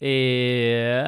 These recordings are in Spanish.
Eh,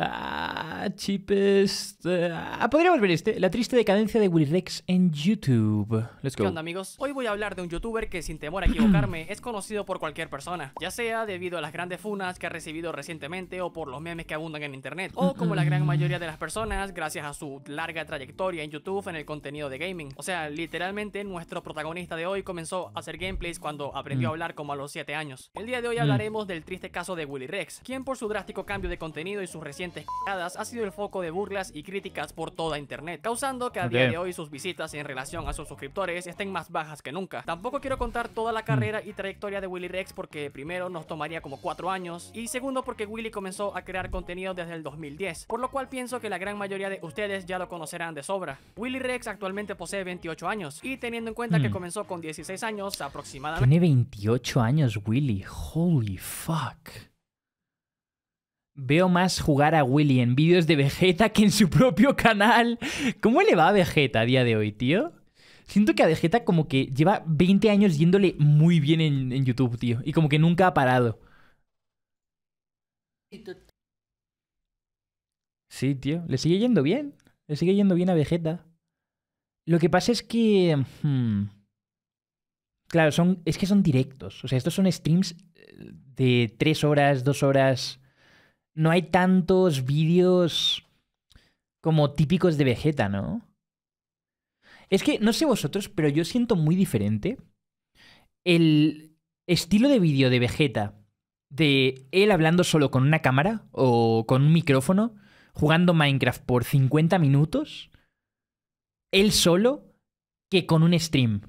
ah, ah, podríamos ver este. La triste decadencia de Willy Rex en YouTube. Let's ¿Qué go. onda amigos? Hoy voy a hablar de un youtuber que sin temor a equivocarme es conocido por cualquier persona, ya sea debido a las grandes funas que ha recibido recientemente o por los memes que abundan en internet, o como la gran mayoría de las personas gracias a su larga trayectoria en YouTube en el contenido de gaming. O sea, literalmente nuestro protagonista de hoy comenzó a hacer gameplays cuando aprendió a hablar como a los 7 años. El día de hoy hablaremos del triste caso de Willy Rex, quien por su drástico cambio de contenido y sus recientes cagadas ha sido el foco de burlas y críticas por toda internet, causando que a día de hoy sus visitas en relación a sus suscriptores estén más bajas que nunca. Tampoco quiero contar toda la carrera y trayectoria de Willy Rex porque primero nos tomaría como 4 años y segundo porque Willy comenzó a crear contenido desde el 2010, por lo cual pienso que la gran mayoría de ustedes ya lo conocerán de sobra. Willy Rex actualmente posee 28 años y teniendo en cuenta que Hmm. comenzó con 16 años aproximadamente Tiene 28 años Willy. Holy fuck. Veo más jugar a Willy en vídeos de Vegeta que en su propio canal. ¿Cómo le va a Vegeta a día de hoy, tío? Siento que a Vegeta como que lleva 20 años yéndole muy bien en, en YouTube, tío. Y como que nunca ha parado. Sí, tío. Le sigue yendo bien. Le sigue yendo bien a Vegeta. Lo que pasa es que... hmm, Claro, son, es que son directos. O sea, estos son streams eh, de tres horas, dos horas. No hay tantos vídeos como típicos de Vegeta, ¿no? Es que, no sé vosotros, pero yo siento muy diferente el estilo de vídeo de Vegeta, de él hablando solo con una cámara o con un micrófono, jugando Minecraft por 50 minutos, él solo, que con un stream.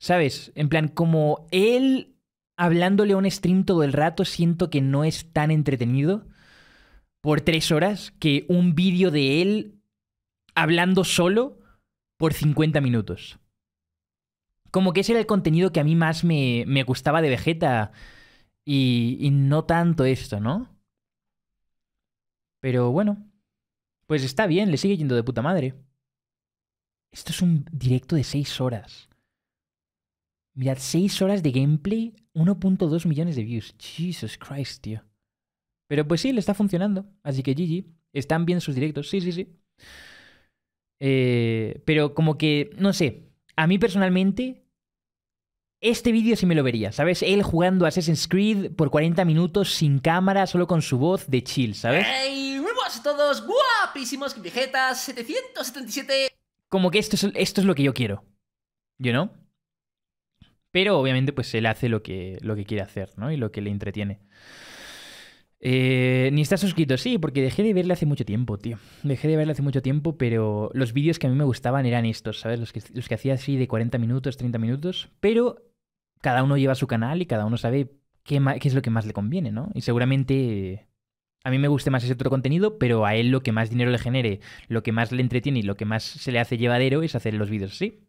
¿Sabes? En plan, como él hablándole a un stream todo el rato, siento que no es tan entretenido por tres horas que un vídeo de él hablando solo por 50 minutos. Como que ese era el contenido que a mí más me, me gustaba de Vegeta y, no tanto esto, ¿no? Pero bueno, pues está bien, le sigue yendo de puta madre. Esto es un directo de 6 horas. Mirad, 6 horas de gameplay, 1.2 millones de views. Jesus Christ, tío. Pero pues sí, le está funcionando. Así que GG. Están bien sus directos. Sí, sí, sí. Eh, pero como que, no sé. A mí personalmente, este vídeo sí me lo vería, ¿sabes? Él jugando Assassin's Creed por 40 minutos sin cámara, solo con su voz de chill, ¿sabes? ¡Hey! Buenas a todos, guapísimos Vegetas 777. Como que esto es, esto es lo que yo quiero. ¿You know? Pero obviamente, pues él hace lo que, lo que quiere hacer, ¿no? Y lo que le entretiene. Eh, ni está suscrito, sí, porque dejé de verle hace mucho tiempo, tío. Dejé de verle hace mucho tiempo, pero los vídeos que a mí me gustaban eran estos, ¿sabes? Los que, los que hacía así de 40 minutos, 30 minutos. Pero cada uno lleva su canal y cada uno sabe qué, qué es lo que más le conviene, ¿no? Y seguramente a mí me guste más ese otro contenido, pero a él lo que más dinero le genere, lo que más le entretiene y lo que más se le hace llevadero es hacer los vídeos así.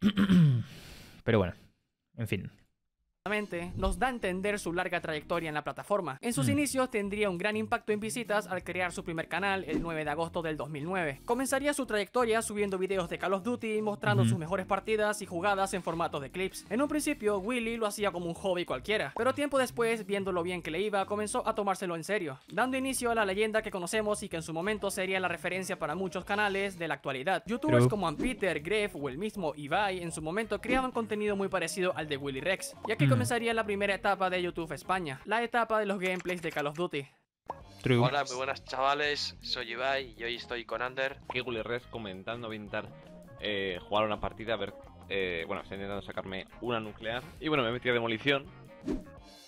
Pero bueno, en fin. Nos da a entender su larga trayectoria en la plataforma. En sus Mm. inicios tendría un gran impacto en visitas al crear su primer canal el 9 de agosto del 2009. Comenzaría su trayectoria subiendo videos de Call of Duty, mostrando Ujú. sus mejores partidas y jugadas en formatos de clips. En un principio, Willy lo hacía como un hobby cualquiera, pero tiempo después, viendo lo bien que le iba, comenzó a tomárselo en serio, dando inicio a la leyenda que conocemos y que en su momento sería la referencia para muchos canales de la actualidad. Youtubers True. como Peter, Gref o el mismo Ibai en su momento creaban contenido muy parecido al de Willy Rex. Y aquí Mm. Comenzaría la primera etapa de YouTube España, la etapa de los gameplays de Call of Duty. True. Hola, muy buenas chavales, soy Ibai y hoy estoy con Ander. Gully Res comentando, intentar eh, jugar una partida, a ver. eh, bueno, estoy intentando sacarme una nuclear. Y bueno, me he metido a demolición.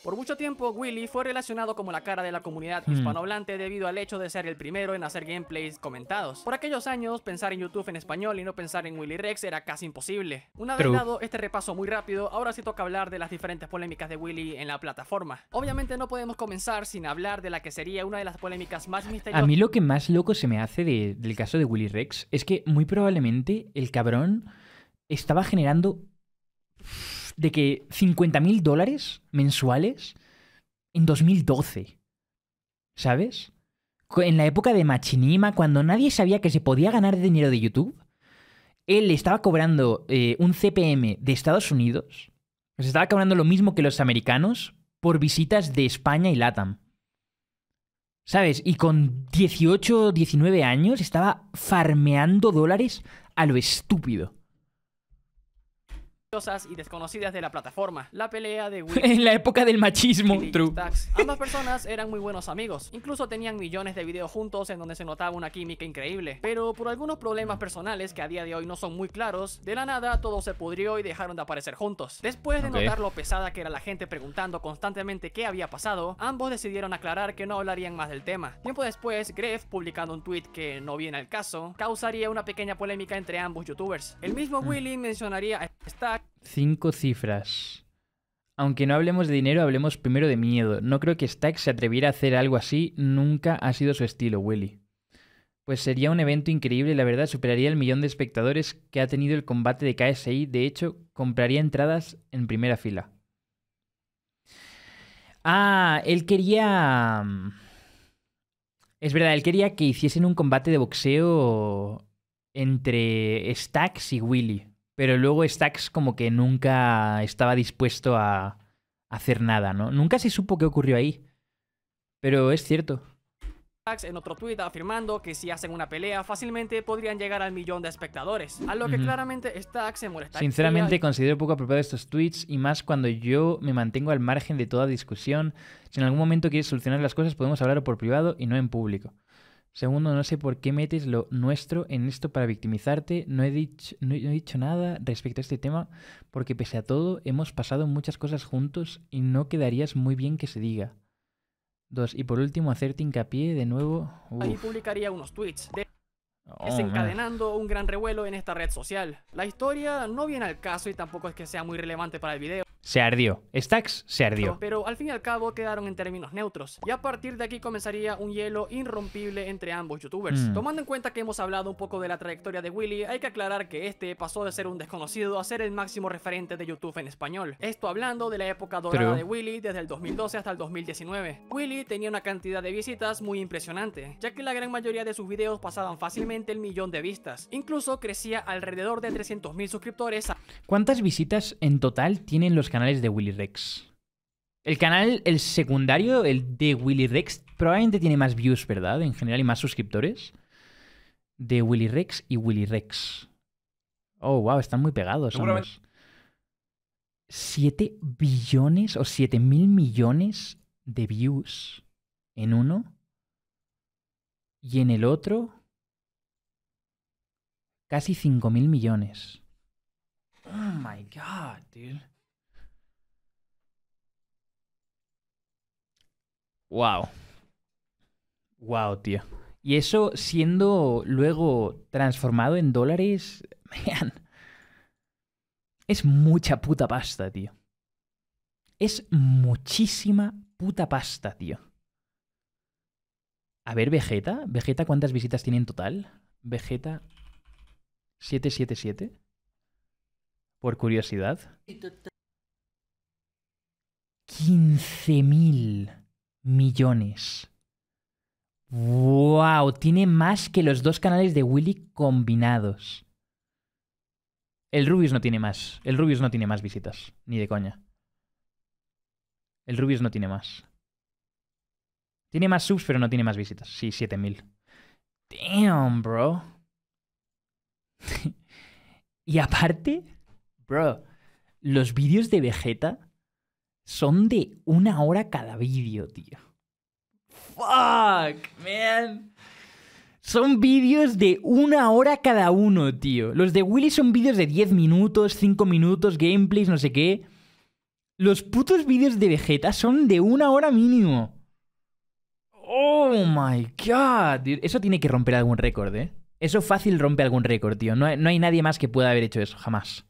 Por mucho tiempo, Willy fue relacionado como la cara de la comunidad Hmm. hispanohablante debido al hecho de ser el primero en hacer gameplays comentados. Por aquellos años, pensar en YouTube en español y no pensar en Willy Rex era casi imposible. Una vez True. dado este repaso muy rápido, ahora sí toca hablar de las diferentes polémicas de Willy en la plataforma. Obviamente no podemos comenzar sin hablar de la que sería una de las polémicas más A misteriosas. mí lo que más loco se me hace de- del caso de Willy Rex es que muy probablemente el cabrón estaba generando de que 50.000 dólares mensuales en 2012. ¿Sabes? En la época de Machinima, cuando nadie sabía que se podía ganar dinero de YouTube, él estaba cobrando eh, un CPM de Estados Unidos, se estaba cobrando lo mismo que los americanos por visitas de España y LATAM. ¿Sabes? Y con 18 19 años estaba farmeando dólares a lo estúpido. Y desconocidas de la plataforma. La pelea de Will en la época del machismo. True. Ambas personas eran muy buenos amigos. Incluso tenían millones de videos juntos en donde se notaba una química increíble. Pero por algunos problemas personales que a día de hoy no son muy claros, de la nada todo se pudrió y dejaron de aparecer juntos. Después de notar lo pesada que era la gente preguntando constantemente qué había pasado, ambos decidieron aclarar que no hablarían más del tema. Tiempo después, Gref, publicando un tweet que no viene al caso, causaría una pequeña polémica entre ambos youtubers. El mismo Willy mencionaría Cinco cifras. Aunque no hablemos de dinero, hablemos primero de miedo. No creo que Stack se atreviera a hacer algo así. Nunca ha sido su estilo, Willy. Pues sería un evento increíble, la verdad. Superaría el millón de espectadores que ha tenido el combate de KSI. De hecho, compraría entradas en primera fila. Ah, él quería... mm, Es verdad, él quería que hiciesen un combate de boxeo entre Stacks y Willy. Pero luego Stacks como que nunca estaba dispuesto a hacer nada, ¿no? Nunca se supo qué ocurrió ahí. Pero es cierto. en otro tweet afirmando que si hacen una pelea fácilmente podrían llegar al millón de espectadores, a lo que claramente Stax se molestaría. Sinceramente considero poco apropiado estos tweets y más cuando yo me mantengo al margen de toda discusión. Si en algún momento quieres solucionar las cosas podemos hablar por privado y no en público. Segundo, no sé por qué metes lo nuestro en esto para victimizarte. No he dicho, no he dicho nada respecto a este tema porque pese a todo hemos pasado muchas cosas juntos y no quedarías muy bien que se diga. Dos, y por último, hacerte hincapié de nuevo. Uf. publicaría unos tweets, Oh, man. desencadenando un gran revuelo en esta red social. La historia no viene al caso y tampoco es que sea muy relevante para el video, Se ardió. Stacks se ardió. pero al fin y al cabo quedaron en términos neutros. Y a partir de aquí comenzaría un hielo irrompible entre ambos youtubers. Mm. Tomando en cuenta que hemos hablado un poco de la trayectoria de Willy, hay que aclarar que este pasó de ser un desconocido a ser el máximo referente de YouTube en español. Esto hablando de la época dorada True. de Willy desde el 2012 hasta el 2019. Willy tenía una cantidad de visitas muy impresionante, ya que la gran mayoría de sus videos pasaban fácilmente el millón de vistas. Incluso crecía alrededor de 300.000 suscriptores ¿Cuántas visitas en total tienen los canales de Willy Rex? El canal, el secundario, el de Willy Rex, probablemente tiene más views, ¿verdad? En general y más suscriptores. De Willy Rex y Willy Rex. Oh, wow, están muy pegados. Ambos. 7 billones o 7 mil millones de views en uno. Y en el otro, casi 5 mil millones. Oh my god, dude. Wow. Wow, tío. Y eso siendo luego transformado en dólares, man. Es mucha puta pasta, tío. Es muchísima puta pasta, tío. A ver, Vegeta. Vegeta, ¿cuántas visitas tiene en total? Vegeta 777. Por curiosidad. 15.000 millones. ¡Wow! Tiene más que los dos canales de Willy combinados. El Rubius no tiene más. El Rubius no tiene más visitas. Ni de coña. El Rubius no tiene más. Tiene más subs, pero no tiene más visitas. Sí, 7000. Damn, bro. y aparte, bro, los vídeos de Vegeta son de una hora cada vídeo, tío. Fuck, man. Son vídeos de una hora cada uno, tío. Los de Willy son vídeos de 10 minutos, 5 minutos, gameplays, no sé qué. Los putos vídeos de Vegeta son de una hora mínimo. Oh my god. dude. Eso tiene que romper algún récord, ¿eh? Eso fácil rompe algún récord, tío. No hay, no hay nadie más que pueda haber hecho eso, jamás.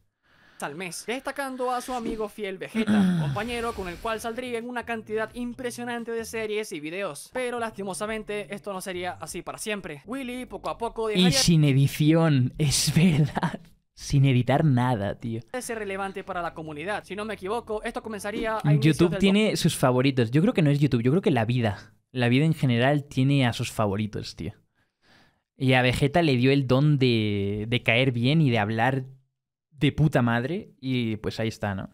Al mes, destacando a su amigo fiel Vegeta, compañero con el cual saldría en una cantidad impresionante de series y videos. Pero lastimosamente esto no sería así para siempre. Willy poco a poco Y dejaría sin edición, es verdad. Sin editar nada, tío. ser relevante para la comunidad. Si no me equivoco, esto comenzaría a YouTube del tiene sus favoritos. Yo creo que no es YouTube, yo creo que la vida. La vida en general tiene a sus favoritos, tío. Y a Vegeta le dio el don de, de caer bien y de hablar de puta madre. Y pues ahí está, ¿no?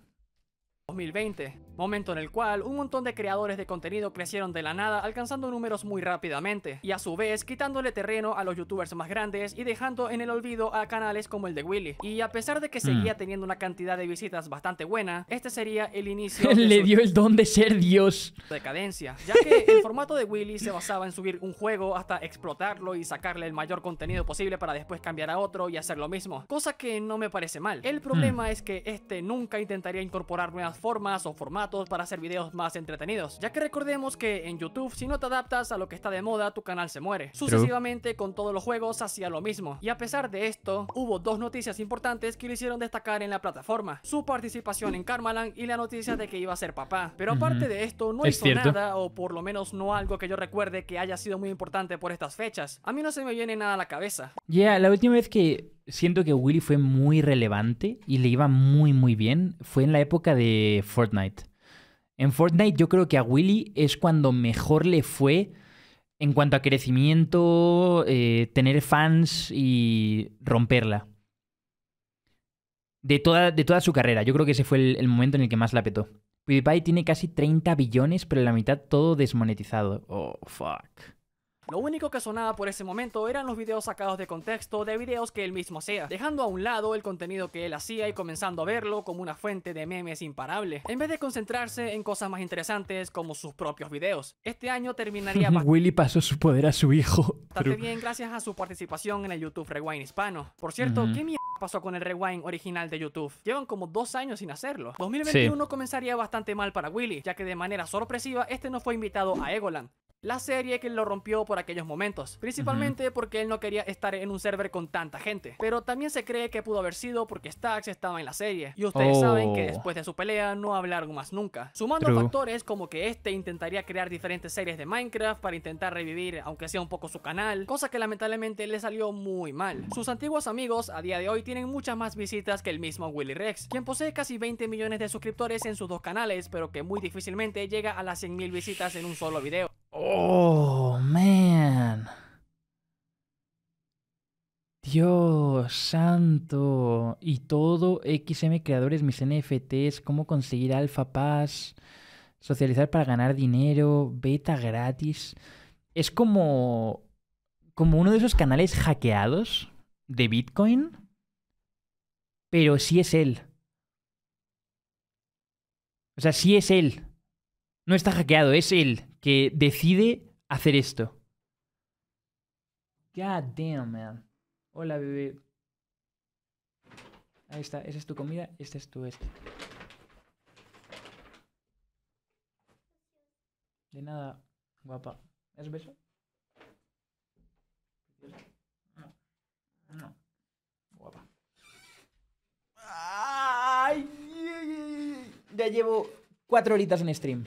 2020. Momento en el cual un montón de creadores de contenido crecieron de la nada alcanzando números muy rápidamente, y a su vez quitándole terreno a los youtubers más grandes y dejando en el olvido a canales como el de Willy. Y a pesar de que seguía teniendo una cantidad de visitas bastante buena, este sería el inicio de Le dio el don de ser Dios. decadencia, ya que el formato de Willy se basaba en subir un juego hasta explotarlo y sacarle el mayor contenido posible para después cambiar a otro y hacer lo mismo, cosa que no me parece mal. El problema es que este nunca intentaría incorporar nuevas formas o formatos para hacer videos más entretenidos, ya que recordemos que en YouTube si no te adaptas a lo que está de moda tu canal se muere. Sucesivamente con todos los juegos hacía lo mismo, y a pesar de esto, hubo dos noticias importantes que lo hicieron destacar en la plataforma, su participación en Karmaland y la noticia de que iba a ser papá. Pero aparte de esto, no Es hizo cierto. nada, o por lo menos no algo que yo recuerde que haya sido muy importante por estas fechas. A mí no se me viene nada a la cabeza. Ya, la última vez que siento que Willy fue muy relevante y le iba muy muy bien fue en la época de Fortnite. En Fortnite yo creo que a Willy es cuando mejor le fue en cuanto a crecimiento, eh, tener fans y romperla. De toda, de toda su carrera, yo creo que ese fue el, el momento en el que más la petó. PewDiePie tiene casi 30 billones, pero la mitad todo desmonetizado. Oh, fuck. Lo único que sonaba por ese momento eran los videos sacados de contexto de videos que él mismo hacía, dejando a un lado el contenido que él hacía y comenzando a verlo como una fuente de memes imparable, en vez de concentrarse en cosas más interesantes como sus propios videos. Este año terminaría Willy pasó su poder a su hijo. bastante bien gracias a su participación en el YouTube Rewind hispano. Por cierto. ¿qué mierda pasó con el Rewind original de YouTube? Llevan como dos años sin hacerlo. 2021 comenzaría bastante mal para Willy, ya que de manera sorpresiva este no fue invitado a Egoland. La serie que lo rompió por aquellos momentos, principalmente porque él no quería estar en un server con tanta gente. Pero también se cree que pudo haber sido porque Stax estaba en la serie. Y ustedes Oh. saben que después de su pelea no hablaron más nunca. Sumando True. factores como que este intentaría crear diferentes series de Minecraft para intentar revivir, aunque sea un poco su canal, cosa que lamentablemente le salió muy mal. Sus antiguos amigos a día de hoy tienen muchas más visitas que el mismo Willy Rex, quien posee casi 20 millones de suscriptores en sus dos canales, pero que muy difícilmente llega a las 100.000 visitas en un solo video. Oh, man. Dios santo. Y todo XM Creadores, mis NFTs, cómo conseguir Alpha Pass, socializar para ganar dinero, beta gratis. Es como, como uno de esos canales hackeados de Bitcoin, pero sí es él. O sea, sí es él. No está hackeado, es él que decide hacer esto. God damn, man. Hola, bebé. Ahí está, esa es tu comida, este es tu este. De nada, guapa. ¿Es beso? No. No. Guapa. Ay, ya llevo cuatro horitas en stream.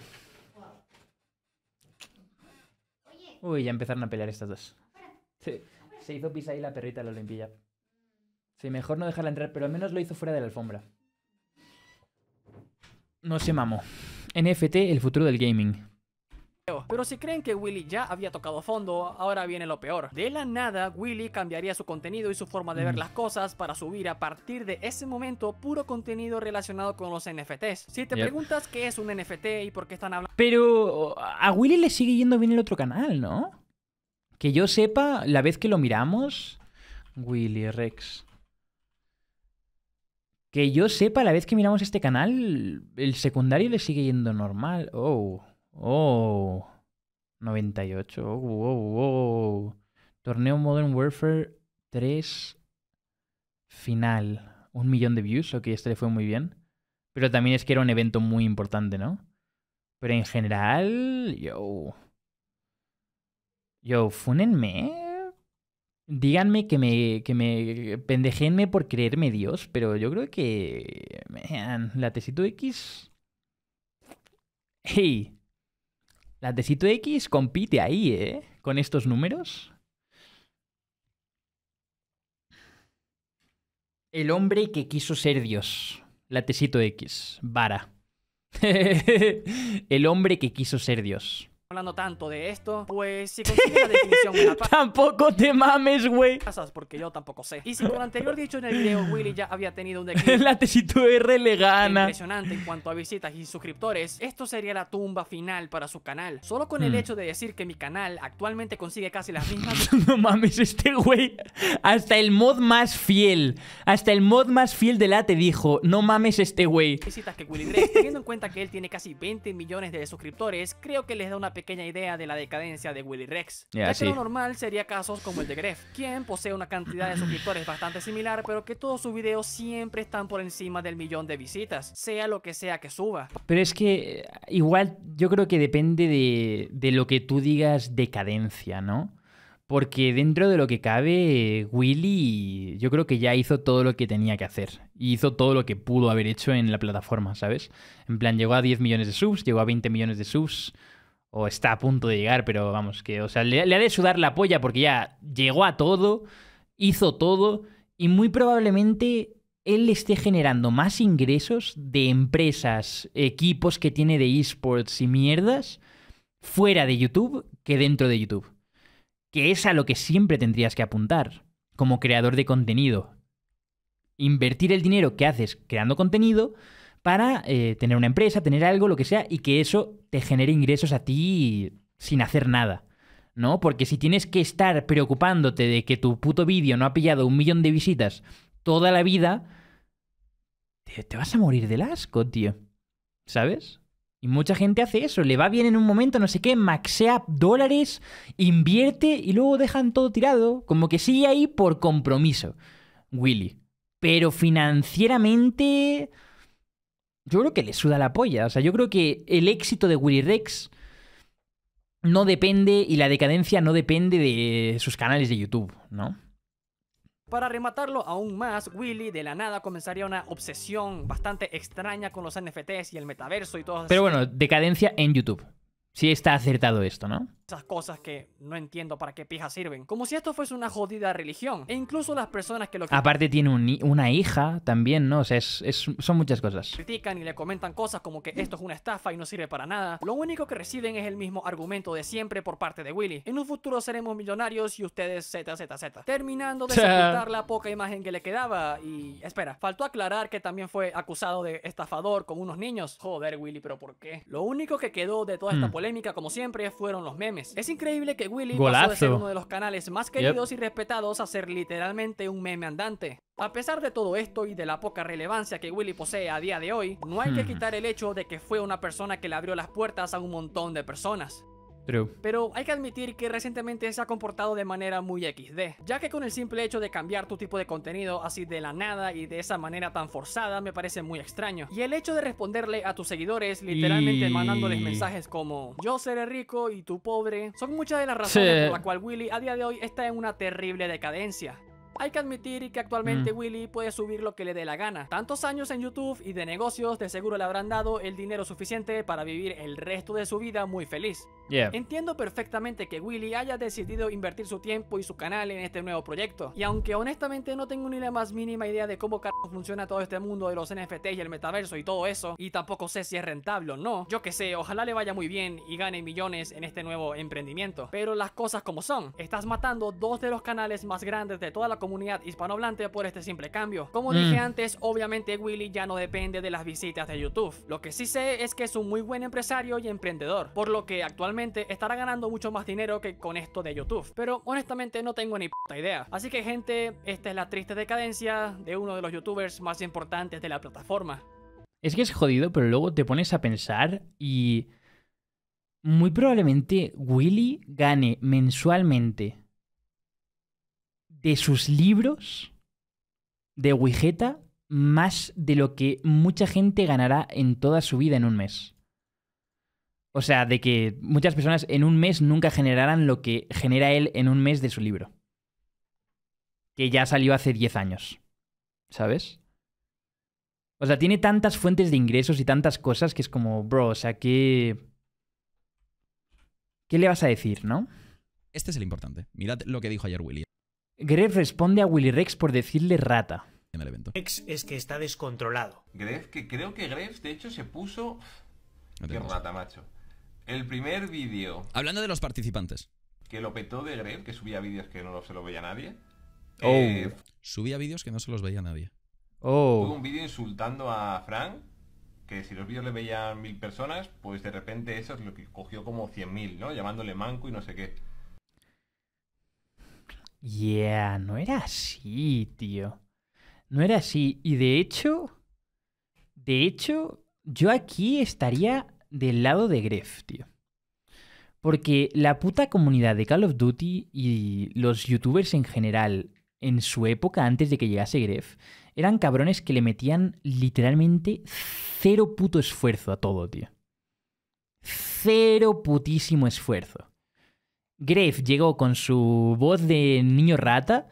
Uy, ya empezaron a pelear estas dos. Se, se hizo pis ahí la perrita la limpieza. Sí, mejor no dejarla entrar, pero al menos lo hizo fuera de la alfombra. No se mamó. NFT, el futuro del gaming. Pero si creen que Willy ya había tocado fondo, ahora viene lo peor. De la nada, Willy cambiaría su contenido y su forma de ver Mm. las cosas para subir a partir de ese momento puro contenido relacionado con los NFTs. Si te Yep. preguntas qué es un NFT y por qué están hablando Pero a Willy le sigue yendo bien el otro canal, ¿no? Que yo sepa, la vez que lo miramos. Willy Rex. Que yo sepa, la vez que miramos este canal, el secundario le sigue yendo normal. Oh, oh. 98. Oh, oh, oh. Torneo Modern Warfare 3 final. Un millón de views. Ok, este le fue muy bien. Pero también es que era un evento muy importante, ¿no? Pero en general, yo. Yo, fúnenme. Díganme que me, que me pendejenme por creerme Dios, pero yo creo que. Man, la Tesito X. Hey. La X compite ahí, ¿eh? Con estos números. El hombre que quiso ser Dios. La Tesito X. Vara. El hombre que quiso ser Dios. Hablando tanto de esto, pues si consigues la definición en la Tampoco te mames, güey. pasas porque yo tampoco sé. Y si por lo anterior dicho en el video Willy ya había tenido un declive La tesitura le gana. impresionante en cuanto a visitas y suscriptores, esto sería la tumba final para su canal. Solo con el Hmm. hecho de decir que mi canal actualmente consigue casi las mismas No mames, este güey. Hasta el mod más fiel. Hasta el mod más fiel de la te dijo. No mames, este güey. visitas que Willy Rex, teniendo en cuenta que él tiene casi 20 millones de suscriptores, creo que les da una pequeña idea de la decadencia de Willy Rex. Ya, ya sí. que lo normal sería casos como el de Gref, quien posee una cantidad de suscriptores bastante similar, pero que todos sus videos siempre están por encima del millón de visitas, sea lo que sea que suba. Pero es que eh, igual yo creo que depende de, de lo que tú digas decadencia, ¿no? Porque dentro de lo que cabe, Willy yo creo que ya hizo todo lo que tenía que hacer. Y hizo todo lo que pudo haber hecho en la plataforma, ¿sabes? En plan, llegó a 10 millones de subs, llegó a 20 millones de subs. O está a punto de llegar, pero vamos, que, o sea, le, le ha de sudar la polla porque ya llegó a todo, hizo todo. Y muy probablemente él esté generando más ingresos de empresas, equipos que tiene de esports y mierdas fuera de YouTube que dentro de YouTube. Que es a lo que siempre tendrías que apuntar como creador de contenido. Invertir el dinero que haces creando contenido para eh, tener una empresa, tener algo, lo que sea, y que eso te genere ingresos a ti sin hacer nada. ¿No? Porque si tienes que estar preocupándote de que tu puto vídeo no ha pillado un millón de visitas toda la vida, te, te vas a morir del asco, tío. ¿Sabes? Y mucha gente hace eso, le va bien en un momento, no sé qué, maxea dólares, invierte y luego dejan todo tirado. Como que sigue ahí por compromiso, Willy. Pero financieramente, yo creo que le suda la polla. O sea, yo creo que el éxito de Willy Rex no depende y la decadencia no depende de sus canales de YouTube, ¿no? Para rematarlo aún más, Willy de la nada comenzaría una obsesión bastante extraña con los NFTs y el metaverso y todas Pero bueno, decadencia en YouTube. Sí está acertado esto, ¿no? Esas cosas que no entiendo para qué pija sirven. Como si esto fuese una jodida religión. E incluso las personas que lo Aparte tiene un una hija también, ¿no? O sea, es- es- son muchas cosas. critican y le comentan cosas como que esto es una estafa y no sirve para nada, lo único que reciben es el mismo argumento de siempre por parte de Willy. En un futuro seremos millonarios y ustedes ZZZ. Terminando de sepultar la poca imagen que le quedaba y... Espera, faltó aclarar que también fue acusado de estafador con unos niños. Joder, Willy, pero ¿por qué? Lo único que quedó de toda esta Hmm. polémica, como siempre, fueron los memes. Es increíble que Willy pasó Golazo. de ser uno de los canales más queridos y respetados a ser literalmente un meme andante. A pesar de todo esto y de la poca relevancia que Willy posee a día de hoy, no hay que Hmm. quitar el hecho de que fue una persona que le abrió las puertas a un montón de personas. True. Pero hay que admitir que recientemente se ha comportado de manera muy XD, ya que con el simple hecho de cambiar tu tipo de contenido así de la nada y de esa manera tan forzada me parece muy extraño. Y el hecho de responderle a tus seguidores literalmente Y- mandándoles mensajes como yo seré rico y tú pobre, son muchas de las razones Sí. por la cual Willy a día de hoy está en una terrible decadencia. Hay que admitir que actualmente Mm. Willy puede subir lo que le dé la gana. Tantos años en YouTube y de negocios de seguro le habrán dado el dinero suficiente para vivir el resto de su vida muy feliz. Yeah. Entiendo perfectamente que Willy haya decidido invertir su tiempo y su canal en este nuevo proyecto. Y aunque honestamente no tengo ni la más mínima idea de cómo carajo funciona todo este mundo de los NFTs y el metaverso y todo eso, y tampoco sé si es rentable o no, yo que sé, ojalá le vaya muy bien y gane millones en este nuevo emprendimiento. Pero las cosas como son, estás matando dos de los canales más grandes de toda la comunidad hispanohablante por este simple cambio. Como Mm. dije antes, obviamente Willy ya no depende de las visitas de YouTube. Lo que sí sé es que es un muy buen empresario y emprendedor, por lo que actualmente estará ganando mucho más dinero que con esto de YouTube. Pero honestamente no tengo ni puta idea. Así que gente, esta es la triste decadencia de uno de los youtubers más importantes de la plataforma. Es que es jodido, pero luego te pones a pensar y muy probablemente Willy gane mensualmente de sus libros de Wigeta más de lo que mucha gente ganará en toda su vida en un mes. O sea, de que muchas personas en un mes nunca generarán lo que genera él en un mes de su libro. Que ya salió hace 10 años. ¿Sabes? O sea, tiene tantas fuentes de ingresos y tantas cosas que es como, bro, o sea, ¿qué. ¿Qué le vas a decir, no? Este es el importante. Mirad lo que dijo ayer Willy Gref responde a Willy Rex por decirle rata. en el evento. Rex es que está descontrolado. Gref, que creo que Gref de hecho se puso. No Qué rata, macho. El primer vídeo Hablando de los participantes. que lo petó de Gref, que subía vídeos que no se lo veía nadie. Oh. eh, Subía vídeos que no se los veía nadie. Tuvo Oh. un vídeo insultando a Frank, que si los vídeos le veían mil personas, pues de repente eso es lo que cogió como 100.000, ¿no? Llamándole manco y no sé qué. Yeah, no era así, tío. No era así. Y de hecho, de hecho, yo aquí estaría del lado de Gref, tío. Porque la puta comunidad de Call of Duty y los youtubers en general, en su época, antes de que llegase Gref, eran cabrones que le metían literalmente cero puto esfuerzo a todo, tío. Cero putísimo esfuerzo. Gref llegó con su voz de niño rata,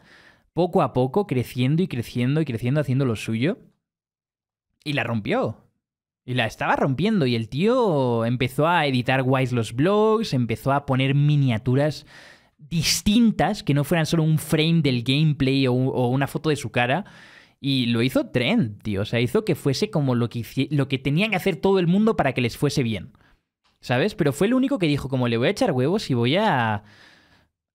poco a poco, creciendo y creciendo y creciendo, haciendo lo suyo. Y la rompió. Y la estaba rompiendo. Y el tío empezó a editar guays los blogs, empezó a poner miniaturas distintas, que no fueran solo un frame del gameplay o, una foto de su cara. Y lo hizo trend, tío. O sea, hizo que fuese como lo que, lo que tenía que hacer todo el mundo para que les fuese bien. ¿Sabes? Pero fue el único que dijo, como le voy a echar huevos y voy a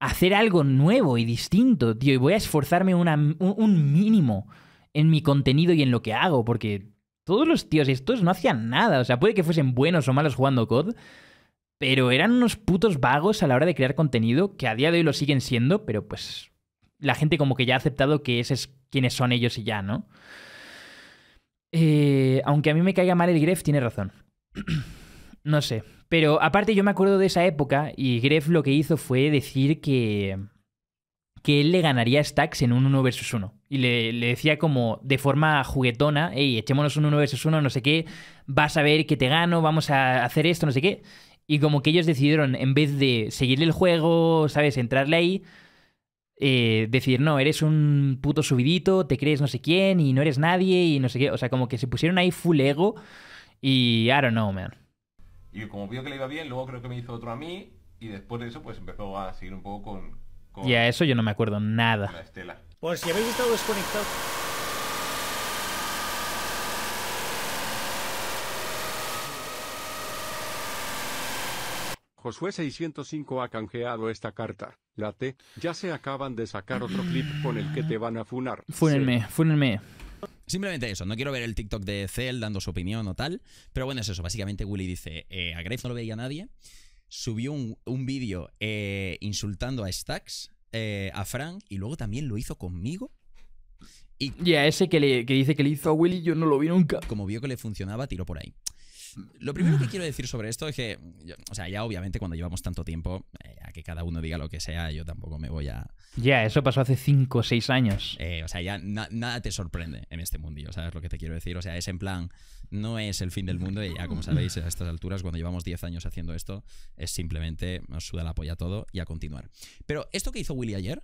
hacer algo nuevo y distinto, tío. Y voy a esforzarme un mínimo en mi contenido y en lo que hago, porque todos los tíos estos no hacían nada. O sea, puede que fuesen buenos o malos jugando COD, pero eran unos putos vagos a la hora de crear contenido, que a día de hoy lo siguen siendo, pero pues la gente como que ya ha aceptado que ese es quienes son ellos y ya, ¿no? Eh, aunque a mí me caiga mal el Gref, tiene razón. no sé. Pero aparte yo me acuerdo de esa época y Gref lo que hizo fue decir que que él le ganaría Stacks en un 1 versus 1. Y le, le decía como de forma juguetona, hey, echémonos un 1 versus 1, no sé qué, vas a ver que te gano, vamos a hacer esto, no sé qué. Y como que ellos decidieron, en vez de seguirle el juego, ¿sabes? Entrarle ahí, eh, decir, no, eres un puto subidito, te crees no sé quién y no eres nadie y no sé qué. O sea, como que se pusieron ahí full ego y I don't know, man. Y como vio que le iba bien, luego creo que me hizo otro a mí. Y después de eso, pues empezó a seguir un poco con, con Y a eso yo no me acuerdo nada. la estela. Por si habéis estado desconectados. Josué 605 ha canjeado esta carta. La T, ya se acaban de sacar otro clip con el que te van a funar. Fúnenme, fúnenme. Simplemente eso, no quiero ver el TikTok de Cell dando su opinión o tal, pero bueno, es eso. Básicamente Willy dice, eh, a Grave no lo veía nadie, subió un, un vídeo eh, insultando a Stacks, eh, a Frank, y luego también lo hizo conmigo. Y Y a ese que, le, que dice que le hizo a Willy, yo no lo vi nunca. como vio que le funcionaba, tiró por ahí. Lo primero que quiero decir sobre esto es que, yo- o sea, ya obviamente cuando llevamos tanto tiempo, eh, a que cada uno diga lo que sea, yo tampoco me voy a, Ya, eso pasó hace 5 o 6 años. Eh, o sea, ya na- nada te sorprende en este mundillo, ¿sabes lo que te quiero decir? O sea, es en plan, no es el fin del mundo y ya, como sabéis, a estas alturas, cuando llevamos 10 años haciendo esto, es simplemente nos suda la polla todo y a continuar. Pero esto que hizo Willy ayer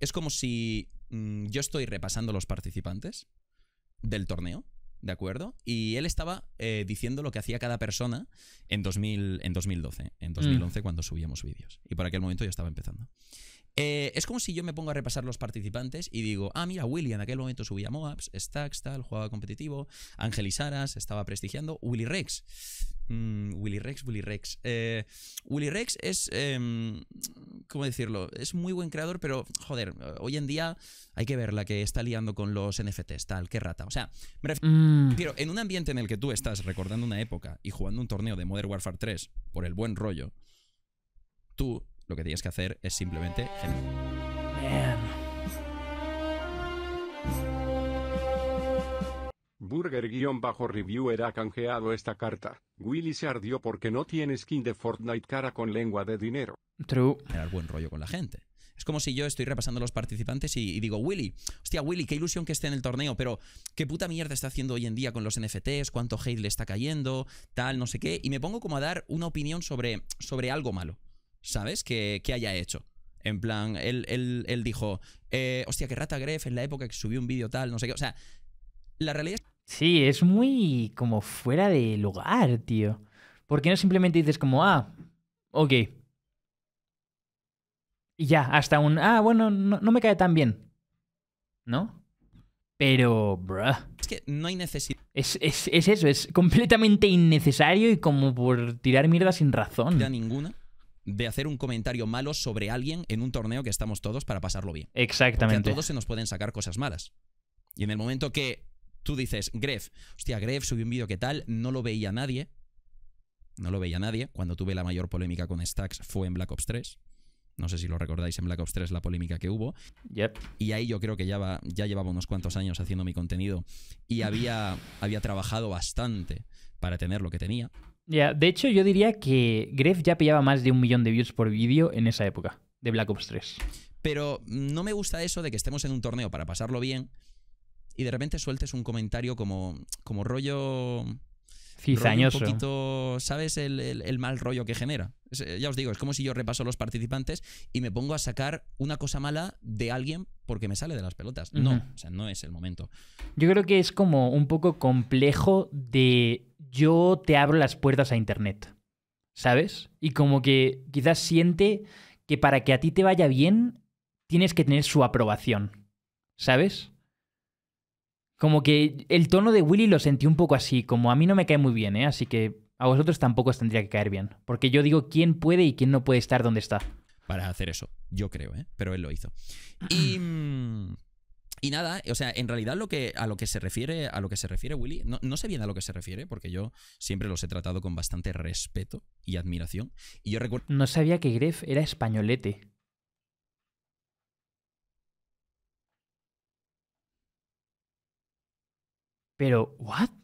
es como si mm, yo estoy repasando los participantes del torneo. ¿De acuerdo? Y él estaba eh, diciendo lo que hacía cada persona en, 2000, en 2012, en 2011, cuando subíamos vídeos. Y por aquel momento yo estaba empezando. Eh, es como si yo me pongo a repasar los participantes y digo, ah, mira, Willy en aquel momento subía Moabs, Stacks, tal, jugaba competitivo, Ángel y Saras, estaba prestigiando, Willy Rex. Mm, Willy Rex, Willy Rex. Eh, Willy Rex es, em, ¿cómo decirlo? Es muy buen creador, pero, joder, hoy en día hay que ver la que está liando con los NFTs, tal, qué rata. O sea, me refiero... Mm, en un ambiente en el que tú estás recordando una época y jugando un torneo de Modern Warfare 3 por el buen rollo, tú lo que tienes que hacer es simplemente generar. man. Burger-reviewer ha canjeado esta carta. Willy se ardió porque no tiene skin de Fortnite cara con lengua de dinero. True. generar buen rollo con la gente. Es como si yo estoy repasando los participantes y, y digo, Willy, hostia, Willy, qué ilusión que esté en el torneo, pero qué puta mierda está haciendo hoy en día con los NFTs, cuánto hate le está cayendo, tal, no sé qué, y me pongo como a dar una opinión sobre, sobre algo malo, ¿sabes? Que, que haya hecho. En plan, él, él, él dijo, eh, hostia, qué rata Gref en la época que subió un vídeo tal, no sé qué. O sea, la realidad es Sí, es muy como fuera de lugar, tío. ¿Por qué no simplemente dices como, ah, ok? Y ya, hasta un, ah, bueno, no, no me cae tan bien. ¿No? Pero, bruh. que no hay necesidad Es, es- es eso, es completamente innecesario y como por tirar mierda sin razón. ninguna de hacer un comentario malo sobre alguien en un torneo que estamos todos para pasarlo bien. Porque a Exactamente. todos se nos pueden sacar cosas malas. Y en el momento que tú dices, Gref, hostia, Gref subió un vídeo que tal, no lo veía nadie. No lo veía nadie. Cuando tuve la mayor polémica con Stacks fue en Black Ops 3. No sé si lo recordáis en Black Ops 3 la polémica que hubo. Yep. Y ahí yo creo que ya, va- ya llevaba unos cuantos años haciendo mi contenido y había, había trabajado bastante para tener lo que tenía. Ya, de hecho, yo diría que Gref ya pillaba más de un millón de views por vídeo en esa época, de Black Ops 3. Pero no me gusta eso de que estemos en un torneo para pasarlo bien y de repente sueltes un comentario como, como rollo... Cizañoso. rollo Un poquito, ¿sabes? El, el- el mal rollo que genera. Eh, ya os digo, es como si yo repaso los participantes y me pongo a sacar una cosa mala de alguien porque me sale de las pelotas. No, o sea, no es el momento. Yo creo que es como un poco complejo de yo te abro las puertas a Internet, ¿sabes? Y como que quizás siente que para que a ti te vaya bien tienes que tener su aprobación, ¿sabes? Como que el tono de Willy lo sentí un poco así, como a mí no me cae muy bien, ¿eh? Así que a vosotros tampoco os tendría que caer bien, porque yo digo quién puede y quién no puede estar donde está. para hacer eso. Yo creo, ¿eh? Pero él lo hizo. Y, y nada, o sea, en realidad lo que, a lo que se refiere, a lo que se refiere Willy, no, no sé bien a lo que se refiere, porque yo siempre los he tratado con bastante respeto y admiración. Y yo recuerdo No sabía que Gref era españolete. Pero, ¿what?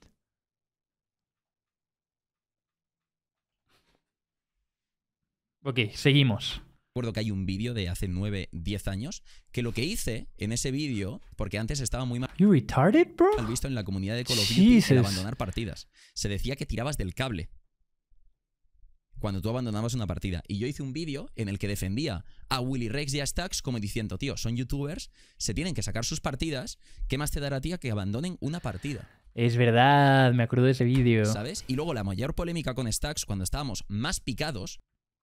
Ok, seguimos. recuerdo que hay un vídeo de hace 9, 10 años, que lo que hice en ese vídeo, porque antes estaba muy mal You retarded, bro? visto en la comunidad de Call of Duty el abandonar partidas. Se decía que tirabas del cable cuando tú abandonabas una partida. Y yo hice un vídeo en el que defendía a Willy Rex y a Stacks como diciendo, tío, son youtubers, se tienen que sacar sus partidas, ¿qué más te dará a ti a que abandonen una partida? Es verdad, me acuerdo de ese vídeo. ¿Sabes? Y luego la mayor polémica con Stacks, cuando estábamos más picados,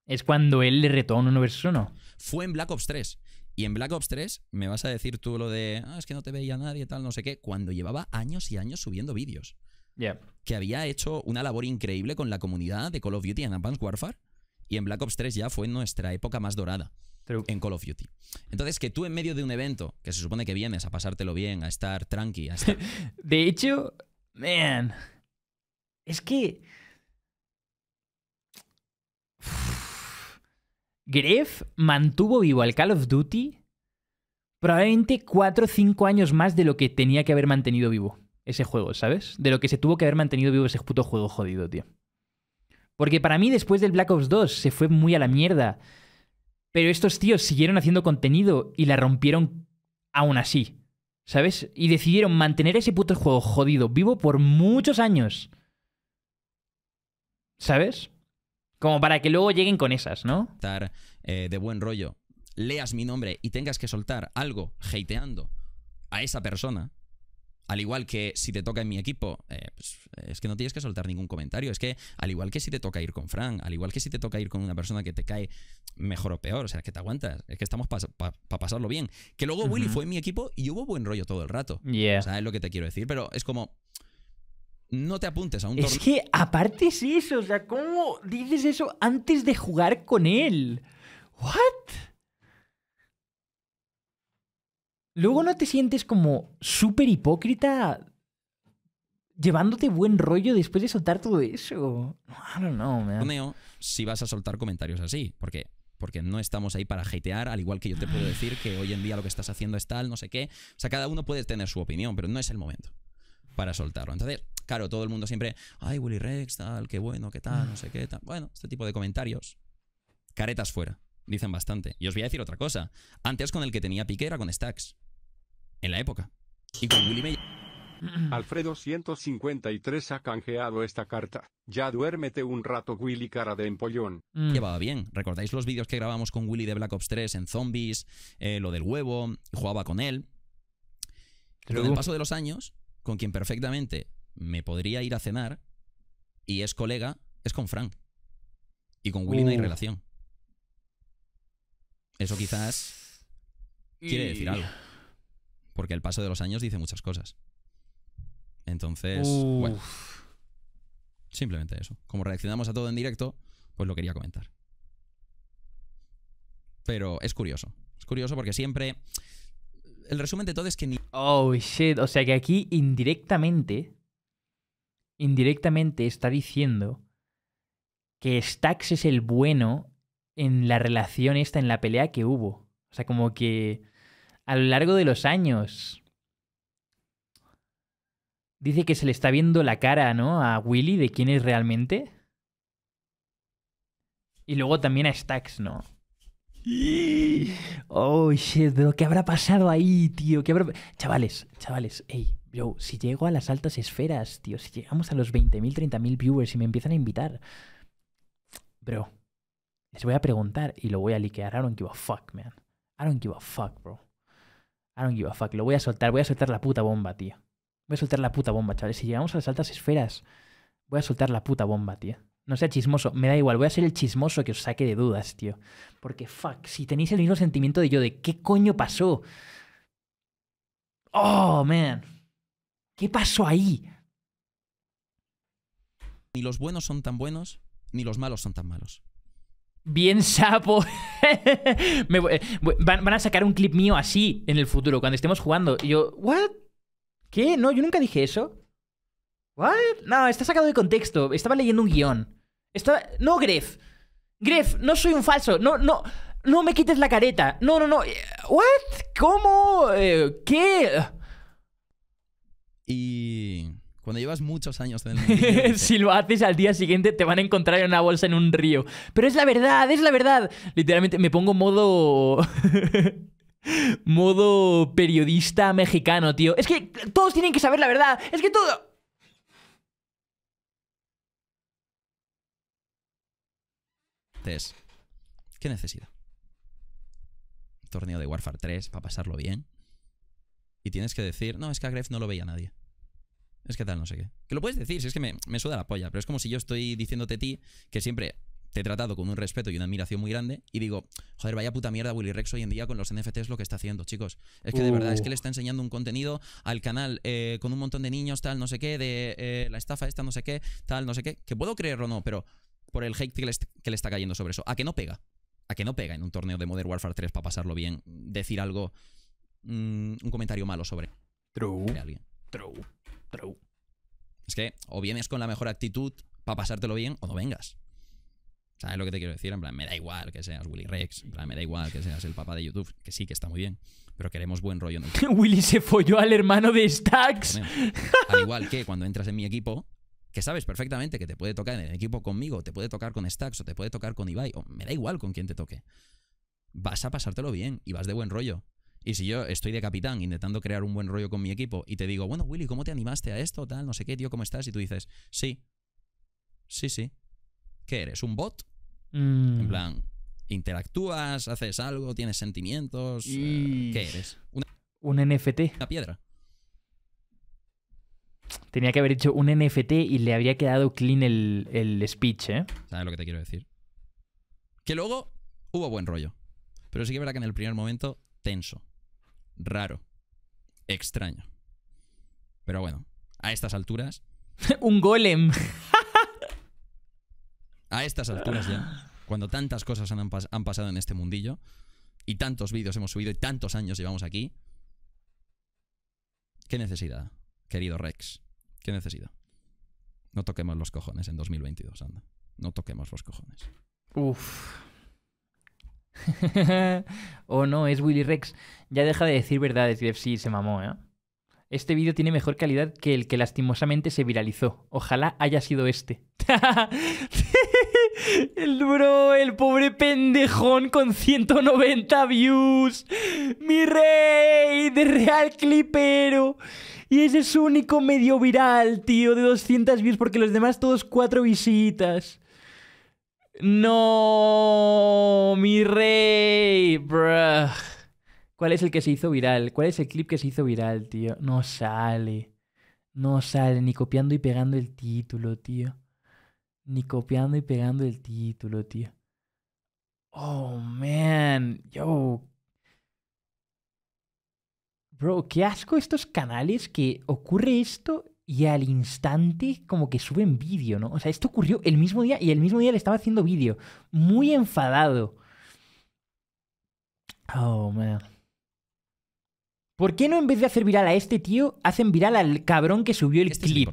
Es cuando él le retó a un uno versus uno. fue en Black Ops 3. Y en Black Ops 3 me vas a decir tú lo de, ah, es que no te veía nadie, tal, no sé qué, cuando llevaba años y años subiendo vídeos. Ya. que había hecho una labor increíble con la comunidad de Call of Duty en Advanced Warfare. Y en Black Ops 3 ya fue nuestra época más dorada True. en Call of Duty. Entonces, que tú en medio de un evento, que se supone que vienes a pasártelo bien, a estar tranqui, a estar... De hecho, man, es que... Gref mantuvo vivo al Call of Duty probablemente 4 o 5 años más de lo que tenía que haber mantenido vivo ese juego, ¿sabes? De lo que se tuvo que haber mantenido vivo ese puto juego jodido, tío. Porque para mí después del Black Ops 2 se fue muy a la mierda. Pero estos tíos siguieron haciendo contenido y la rompieron aún así. ¿Sabes? Y decidieron mantener ese puto juego jodido vivo por muchos años. ¿Sabes? Como para que luego lleguen con esas, ¿no? estar eh, de buen rollo, leas mi nombre y tengas que soltar algo hateando a esa persona, al igual que si te toca en mi equipo, eh, pues, es que no tienes que soltar ningún comentario. Es que al igual que si te toca ir con Fran, al igual que si te toca ir con una persona que te cae mejor o peor, o sea, que te aguantas, es que estamos para pasarlo bien. Que luego Willy fue en mi equipo y hubo buen rollo todo el rato. Yeah. O sea, es lo que te quiero decir, pero es como... No te apuntes a un torneo. Es que aparte es eso, o sea, ¿cómo dices eso antes de jugar con él? ¿What? Luego no te sientes como súper hipócrita llevándote buen rollo después de soltar todo eso. I don't know, man. torneo si vas a soltar comentarios así. Porque, porque no estamos ahí para hatear, al igual que yo te puedo decir que hoy en día lo que estás haciendo es tal, no sé qué. O sea, cada uno puede tener su opinión, pero no es el momento para soltarlo. Entonces, claro, todo el mundo siempre, ay, Willy Rex, tal, qué bueno, qué tal, no sé qué, tal. Bueno, este tipo de comentarios. Caretas fuera. Dicen bastante. Y os voy a decir otra cosa. Antes con el que tenía pique era con Stacks. En la época. Y con Willy me Alfredo 153 ha canjeado esta carta. Ya duérmete un rato Willy cara de empollón. Mm. llevaba bien. ¿Recordáis los vídeos que grabamos con Willy de Black Ops 3 en Zombies? Eh, lo del huevo, jugaba con él. Con el paso de los años, con quien perfectamente me podría ir a cenar y es colega, es con Frank. Y con Willy no hay relación. Eso quizás quiere decir algo. Porque el paso de los años dice muchas cosas. Entonces, bueno, simplemente eso. Como reaccionamos a todo en directo, pues lo quería comentar. Pero es curioso. Es curioso porque siempre. El resumen de todo es que ni. Oh, shit. O sea que aquí indirectamente. Indirectamente está diciendo que Stax es el bueno en la relación esta, en la pelea que hubo. O sea, como que a lo largo de los años. Dice que se le está viendo la cara, ¿no? A Willy de quién es realmente. Y luego también a Stax, ¿no? Oh, shit, pero ¿qué habrá pasado ahí, tío? ¿Qué habrá... Chavales, chavales, hey, yo, si llego a las altas esferas, tío, si llegamos a los 20.000, 30.000 viewers y me empiezan a invitar, bro, les voy a preguntar y lo voy a liquear. I don't give a fuck, man. I don't give a fuck, bro. I don't give a fuck. Lo voy a soltar, voy a soltar la puta bomba, tío. Voy a soltar la puta bomba, chavales. Si llegamos a las altas esferas, voy a soltar la puta bomba, tío. No sea chismoso, me da igual, voy a ser el chismoso que os saque de dudas, tío. Porque, fuck, si tenéis el mismo sentimiento de yo, de qué coño pasó. Oh, man. ¿Qué pasó ahí? Ni los buenos son tan buenos, ni los malos son tan malos. Bien sapo. Me voy- van, van a sacar un clip mío así en el futuro, cuando estemos jugando. Y yo, ¿what? ¿Qué? No, yo nunca dije eso. ¿What? No, está sacado de contexto. Estaba leyendo un guion. Estaba... No, Gref. Gref, no soy un falso. No, no. No me quites la careta. No, no, no. Eh, ¿What? ¿Cómo? Eh, ¿Qué? Y cuando llevas muchos años en el si lo haces al día siguiente te van a encontrar en una bolsa en un río. Pero es la verdad, es la verdad. Literalmente me pongo modo... modo periodista mexicano, tío. Es que todos tienen que saber la verdad. Es que todo... dices, ¿qué necesidad? Torneo de Warfare 3 para pasarlo bien. Y tienes que decir, no, es que a Gref no lo veía nadie. Es que tal, no sé qué. Que lo puedes decir, si es que me, me suda la polla, pero es como si yo estoy diciéndote a ti que siempre te he tratado con un respeto y una admiración muy grande y digo, joder, vaya puta mierda Willy Rex hoy en día con los NFTs lo que está haciendo, chicos. Es que de verdad, es que le está enseñando un contenido al canal eh, con un montón de niños, tal, no sé qué, de eh, la estafa esta, no sé qué, tal, no sé qué, que puedo creerlo o no, pero por el hate que le, est- que le está cayendo sobre eso, a que no pega. A que no pega en un torneo de Modern Warfare 3 para pasarlo bien, decir algo, mm, un comentario malo sobre True, alguien. true, true. Es que o vienes con la mejor actitud para pasártelo bien o no vengas. ¿Sabes lo que te quiero decir? En plan, me da igual que seas Willy Rex, en plan, me da igual que seas el papá de YouTube, que sí, que está muy bien, pero queremos buen rollo en el Willy se folló al hermano de torneo. Al igual que cuando entras en mi equipo, que sabes perfectamente que te puede tocar en el equipo conmigo, te puede tocar con Stacks o te puede tocar con Ibai, o me da igual con quién te toque. Vas a pasártelo bien y vas de buen rollo. Y si yo estoy de capitán intentando crear un buen rollo con mi equipo y te digo, bueno, Willy, ¿cómo te animaste a esto? Tal, no sé qué, tío, ¿cómo estás? Y tú dices, sí. Sí, sí. ¿Qué eres? ¿Un bot? Mm. En plan, ¿interactúas? ¿Haces algo? ¿Tienes sentimientos? Eh, ¿Qué eres? ¿Una, Un NFT. una piedra? Tenía que haber hecho un NFT y le habría quedado clean el, el speech, ¿eh? ¿Sabes lo que te quiero decir? Que luego hubo buen rollo. Pero sí que es verdad que en el primer momento, tenso. Raro. Extraño. Pero bueno, a estas alturas, un golem. a estas alturas ya, cuando tantas cosas han, han pasado en este mundillo, y tantos vídeos hemos subido y tantos años llevamos aquí, ¿qué necesidad, querido Rex? ¿Qué necesidad? No toquemos los cojones en 2022, anda. No toquemos los cojones. Uf. oh no, es Willy Rex. Ya deja de decir verdades. Sí, se mamó, ¿eh? Este vídeo tiene mejor calidad que el que lastimosamente se viralizó. Ojalá haya sido este. el bro, el pobre pendejón con 190 views. Mi rey de Real Clipero. Y ese es su único medio viral, tío, de 200 views porque los demás todos cuatro visitas. No, mi rey, bruh. ¿Cuál es el que se hizo viral? ¿Cuál es el clip que se hizo viral, tío? No sale. No sale, ni copiando y pegando el título, tío. Ni copiando y pegando el título, tío. Oh, man. Yo. Bro, qué asco estos canales que ocurre esto y al instante como que suben vídeo, ¿no? O sea, esto ocurrió el mismo día y el mismo día le estaba haciendo vídeo. Muy enfadado. Oh, man. ¿Por qué no en vez de hacer viral a este tío, hacen viral al cabrón que subió el Este clip?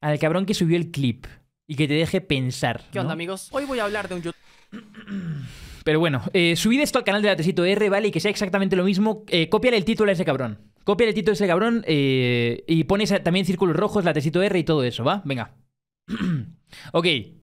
Al cabrón que subió el clip. Y que te deje pensar. ¿Qué onda amigos? Hoy voy a hablar de un youtuber Pero bueno, eh, subid esto al canal de Latecito R, ¿vale? Y que sea exactamente lo mismo. Eh, cópiale el título a ese cabrón. Cópiale el título a ese cabrón eh, y pones también círculos rojos, Latecito R y todo eso, ¿va? Venga. ok.